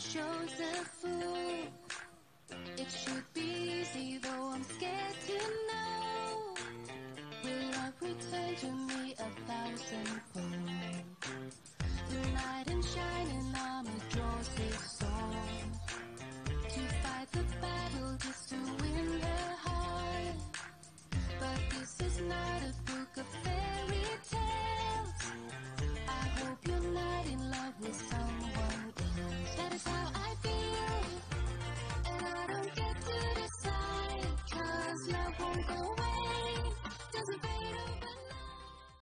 shows a fool. It should be easy, though I'm scared to know. Will I return to me a thousand